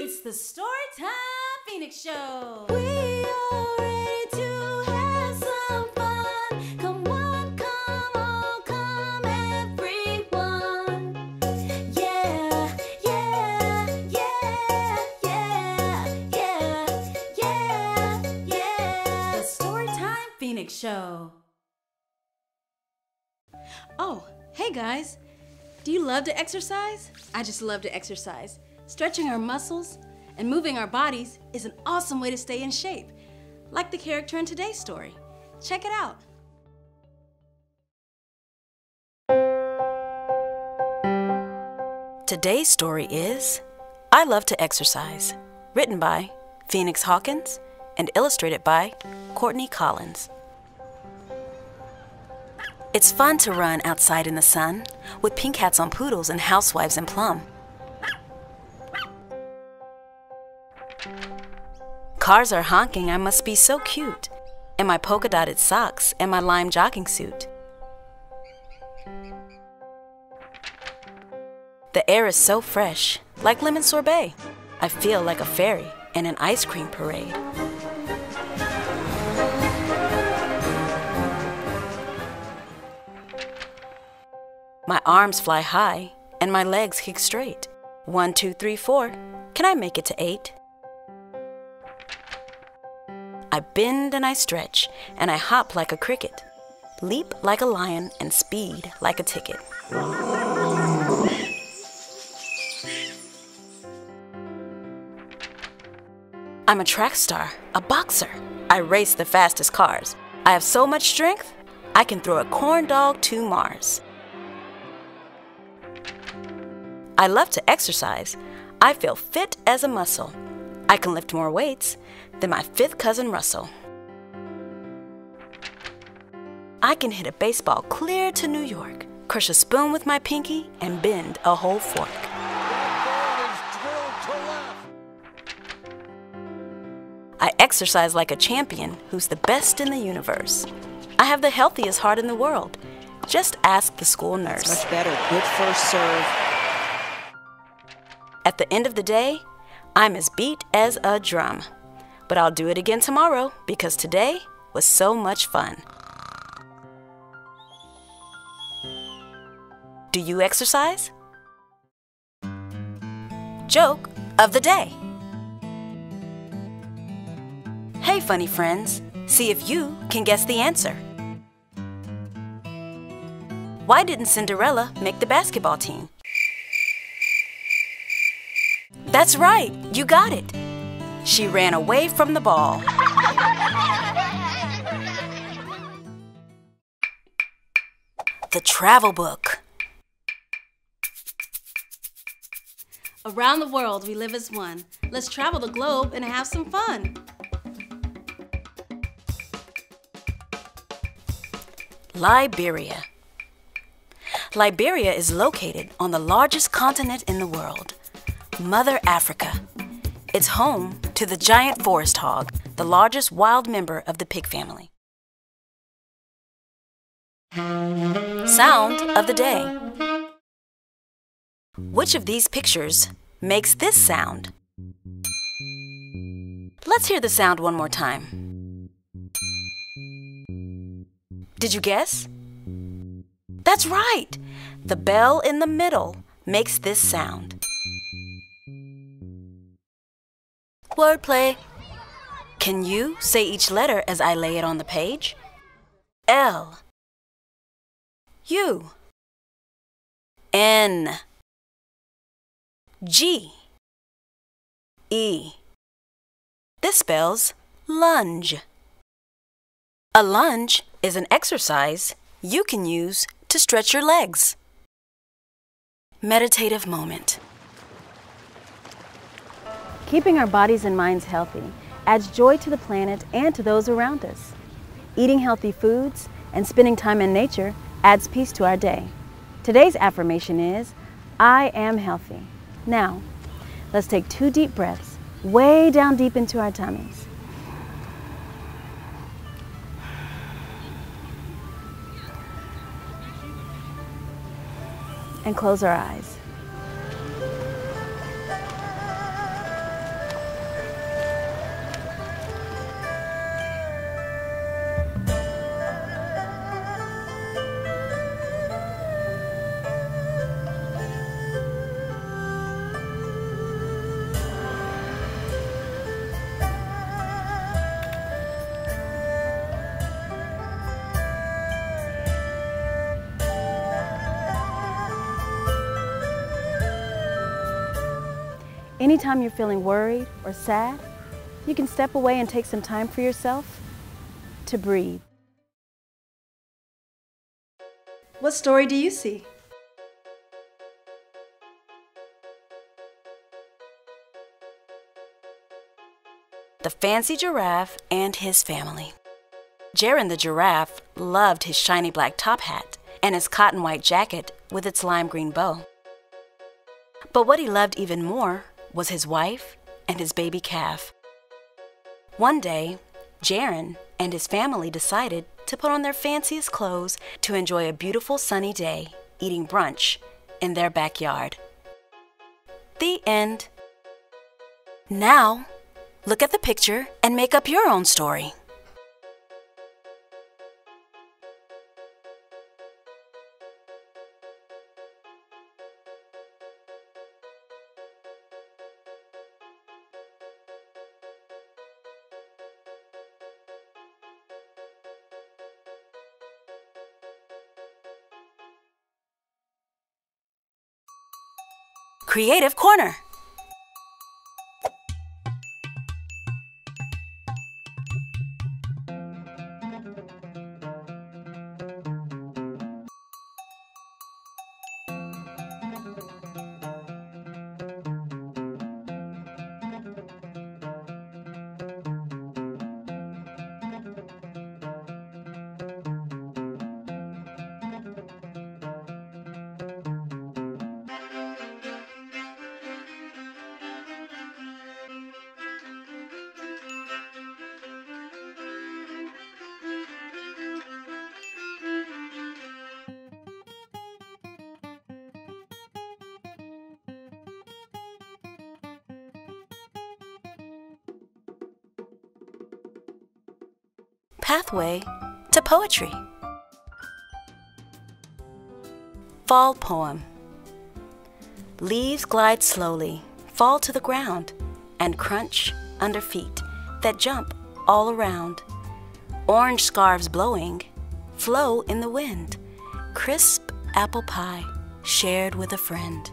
It's the Storytime Phoenix Show. We are ready to have some fun. Come on, come on, come everyone. Yeah, yeah, yeah, yeah, yeah, yeah, yeah. The Storytime Phoenix Show. Oh, hey guys. Do you love to exercise? I just love to exercise. Stretching our muscles and moving our bodies is an awesome way to stay in shape, like the character in today's story. Check it out. Today's story is I Love to Exercise, written by Phoenix Hawkins and illustrated by Courtney Collins. It's fun to run outside in the sun with pink hats on poodles and housewives in plum. Cars are honking, I must be so cute, and my polka dotted socks and my lime jogging suit. The air is so fresh, like lemon sorbet. I feel like a fairy in an ice cream parade. My arms fly high and my legs kick straight. One, two, three, four. Can I make it to eight? I bend and I stretch, and I hop like a cricket, leap like a lion, and speed like a ticket. I'm a track star, a boxer. I race the fastest cars. I have so much strength, I can throw a corn dog to Mars. I love to exercise. I feel fit as a muscle. I can lift more weights than my fifth cousin Russell. I can hit a baseball clear to New York, crush a spoon with my pinky, and bend a whole fork. I exercise like a champion who's the best in the universe. I have the healthiest heart in the world. Just ask the school nurse. Much better. Good first serve. At the end of the day, I'm as beat as a drum. But I'll do it again tomorrow because today was so much fun. Do you exercise? Joke of the day. Hey, funny friends, see if you can guess the answer. Why didn't Cinderella make the basketball team? That's right, you got it. She ran away from the ball. the travel book. Around the world, we live as one. Let's travel the globe and have some fun. Liberia. Liberia is located on the largest continent in the world, Mother Africa. It's home to the giant forest hog, the largest wild member of the pig family. Sound of the day. Which of these pictures makes this sound? Let's hear the sound one more time. Did you guess? That's right! The bell in the middle makes this sound. Wordplay. Can you say each letter as I lay it on the page? L. U. N. G. E. This spells lunge. A lunge is an exercise you can use to stretch your legs. Meditative moment. Keeping our bodies and minds healthy adds joy to the planet and to those around us. Eating healthy foods and spending time in nature adds peace to our day. Today's affirmation is I am healthy. Now, let's take two deep breaths way down deep into our tummies. And close our eyes. Anytime you're feeling worried or sad, you can step away and take some time for yourself to breathe. What story do you see? The Fancy Giraffe and His Family. Jaron the giraffe loved his shiny black top hat and his cotton white jacket with its lime green bow. But what he loved even more was his wife and his baby calf. One day, Jaron and his family decided to put on their fanciest clothes to enjoy a beautiful sunny day eating brunch in their backyard. The end. Now, look at the picture and make up your own story. Creative Corner. Pathway to Poetry. Fall Poem Leaves glide slowly, fall to the ground, and crunch under feet that jump all around. Orange scarves blowing, flow in the wind. Crisp apple pie shared with a friend.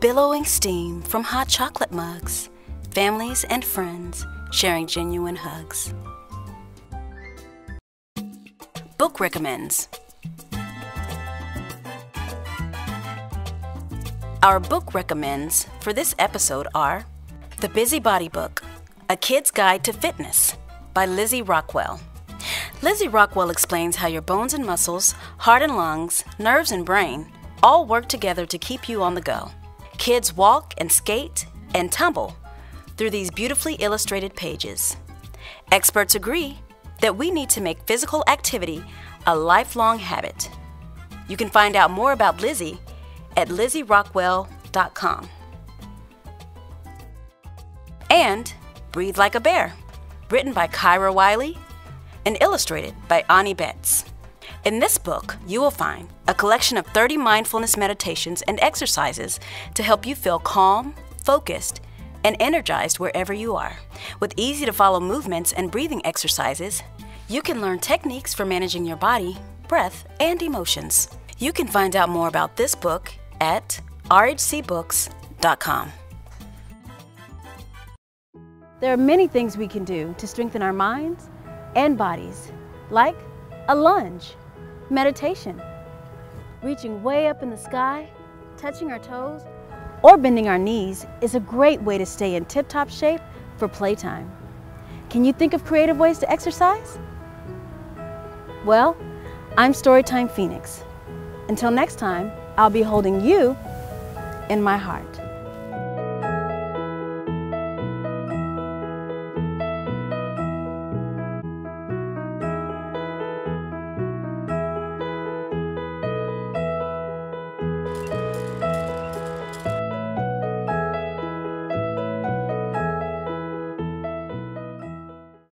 Billowing steam from hot chocolate mugs. Families and friends sharing genuine hugs. Book recommends. Our book recommends for this episode are The Busybody Book, A Kid's Guide to Fitness by Lizzy Rockwell. Lizzy Rockwell explains how your bones and muscles, heart and lungs, nerves and brain all work together to keep you on the go. Kids walk and skate and tumble through these beautifully illustrated pages. Experts agree that we need to make physical activity a lifelong habit. You can find out more about Lizzy at lizzyrockwell.com. And Breathe Like a Bear, written by Kira Willey and illustrated by Anni Betts. In this book, you will find a collection of 30 mindfulness meditations and exercises to help you feel calm, focused, and energized wherever you are. With easy to follow movements and breathing exercises, you can learn techniques for managing your body, breath, and emotions. You can find out more about this book at rhcbooks.com. There are many things we can do to strengthen our minds and bodies, like a lunge, meditation, reaching way up in the sky, touching our toes, or bending our knees is a great way to stay in tip top shape for playtime. Can you think of creative ways to exercise? Well, I'm Storytime Phoenix. Until next time, I'll be holding you in my heart.